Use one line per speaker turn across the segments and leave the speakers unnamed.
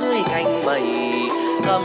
dưới cành bầy cầm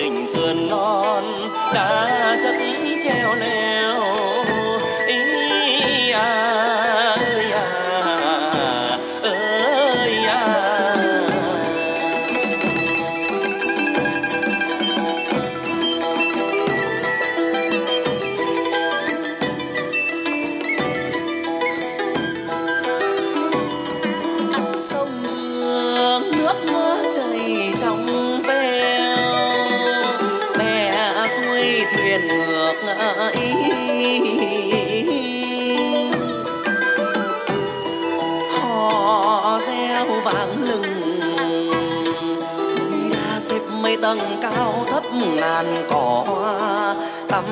đình sườn non đã chất treo leo cao thấp ngàn cỏ hoa tăm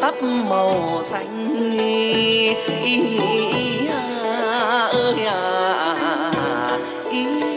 tắp màu xanh. Ý, ý, à, ơi à, à, à, ý, ý, ý, ý, ý, ý, ý, ý.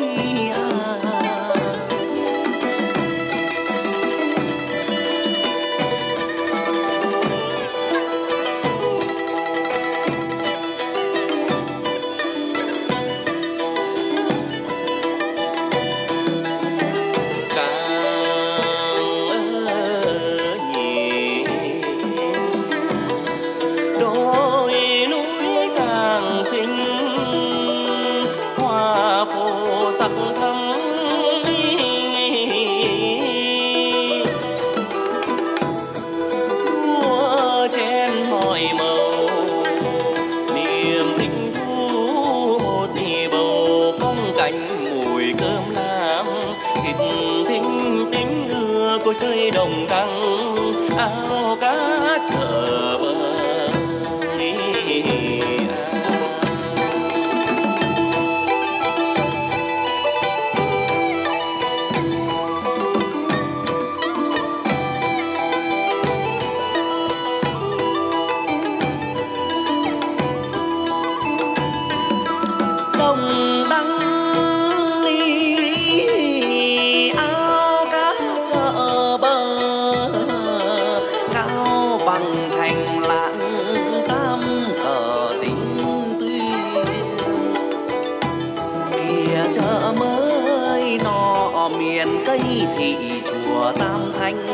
tam thanh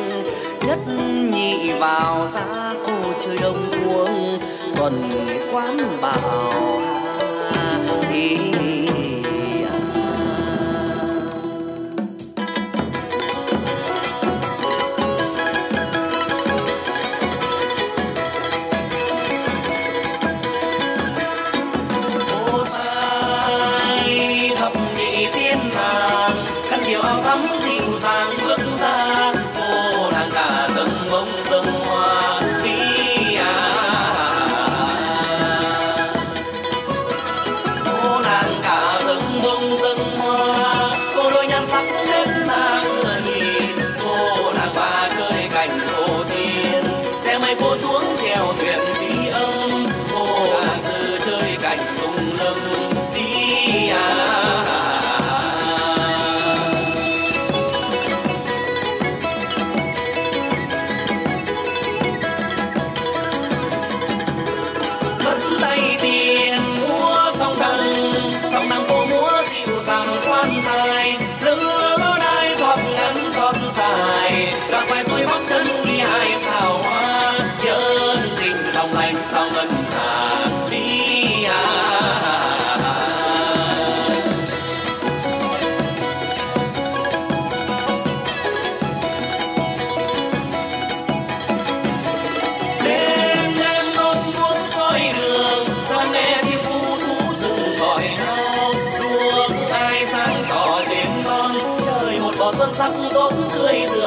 nhất nhị vào ra cô chơi đông cuồng tuần quán bảo thành tung lâm. sắc tốt tươi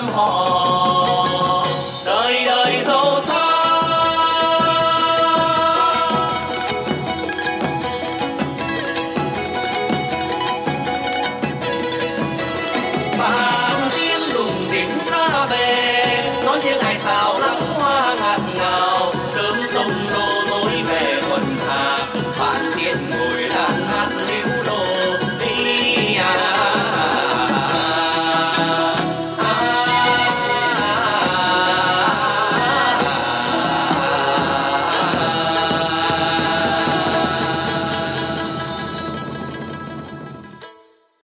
them all.